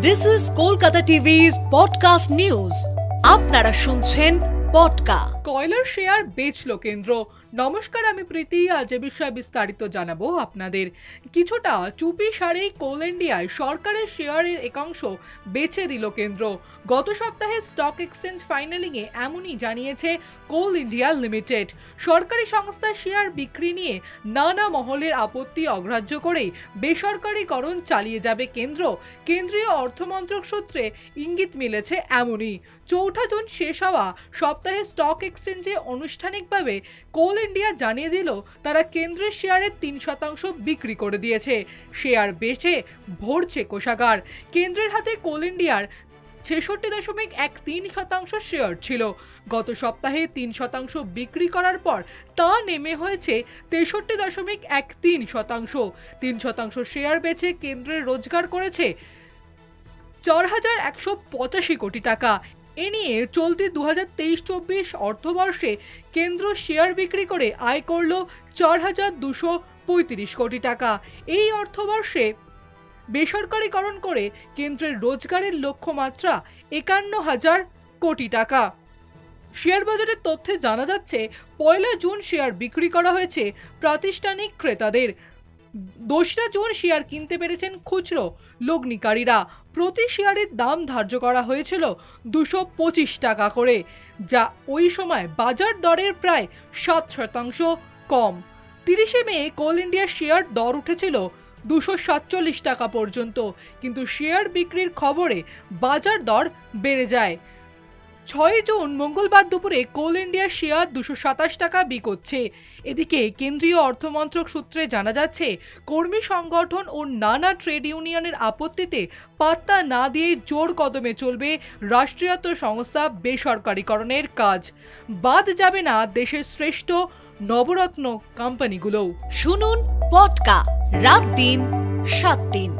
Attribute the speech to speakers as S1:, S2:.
S1: this is Kolkata TV's podcast news আপনারা শুনছেন পডকা
S2: কয়লার শেয়ার বেচল কেন্দ্র? নমস্কার, আমি প্রীতি। আজ এ বিষয়ে বিস্তারিত জানাব আপনাদের। কিছুটা চুপি সারেই কোল ইন্ডিয়ায় সরকারের শেয়ারের একাংশ বেছে দিল কেন্দ্র। গত সপ্তাহে স্টক এক্সচেঞ্জ ফাইনালিংয়ে এমনই জানিয়েছে কোল ইন্ডিয়া লিমিটেড। সরকারি সংস্থার শেয়ার বিক্রি নিয়ে নানা মহলের আপত্তি অগ্রাহ্য করেই বেসরকারীকরণ চালিয়ে যাবে কেন্দ্র। কেন্দ্রীয় অর্থমন্ত্রক সূত্রে ইঙ্গিত মিলেছে এমনই। চৌঠা জুন শেষ হওয়া সপ্তাহে স্টক এক্সচেঞ্জে আনুষ্ঠানিকভাবে কোল ইন্ডিয়া জানিয়ে দিল, তারা কেন্দ্রের শেয়ারের তিন শতাংশ বিক্রি করে দিয়েছে। শেয়ার বেচে ভরছে কোষাগার। কেন্দ্রের হাতে কোল ইন্ডিয়ার ছেষট্টি দশমিক এক তিন শতাংশ শেয়ার ছিল। গত সপ্তাহে তিন শতাংশ বিক্রি করার পর তা নেমে হয়েছে তেষট্টি দশমিক এক তিন শতাংশ। তিন শতাংশ শেয়ার বেচে কেন্দ্রের রোজগার করেছে চার হাজার একশো পঁচাশি কোটি টাকা। এ নিয়ে চলতি দু হাজার তেইশ চব্বিশ অর্থবর্ষে কেন্দ্র শেয়ার বিক্রি করে আয় করল চার হাজার দুশো পঁয়ত্রিশ কোটি টাকা। এই অর্থবর্ষে বেসরকারীকরণ করে কেন্দ্রের রোজগারের লক্ষ্যমাত্রা একান্ন হাজার কোটি টাকা। শেয়ার বাজারের তথ্যে জানা যাচ্ছে, পয়লা জুন শেয়ার বিক্রি করা হয়েছে প্রাতিষ্ঠানিক ক্রেতাদের। দোসরা জুন শেয়ার কিনতে পেরেছেন খুচরো লগ্নিকারীরা। প্রতি শেয়ারের দাম ধার্য করা হয়েছিল দুশো পঁচিশ টাকা করে, যা ওই সময় বাজার দরের প্রায় সাত শতাংশ কম। তিরিশে মে কোল ইন্ডিয়ার শেয়ার দর উঠেছিল দুশো সাতচল্লিশ টাকা পর্যন্ত, কিন্তু শেয়ার বিক্রির খবরে বাজার দর বেড়ে যায়। ছয় জুন, মঙ্গলবার দুপুরে কোল ইন্ডিয়া শেয়ার দুশো সাতাশ টাকা বিকোচ্ছে এদিকে কেন্দ্রীয় অর্থমন্ত্রক সূত্রে জানা যাচ্ছে, কর্মী সংগঠন ও নানা ট্রেড ইউনিয়নের আপত্তিতে পাত্তা না দিয়ে জোর কদমে চলবে রাষ্ট্রায়ত্ত সংস্থা বেসরকারীকরণের কাজ। বাদ যাবে না দেশের শ্রেষ্ঠ নবরত্ন কোম্পানিগুলোও।
S1: শুনুন পটকা, রাত দিন, সাত দিন।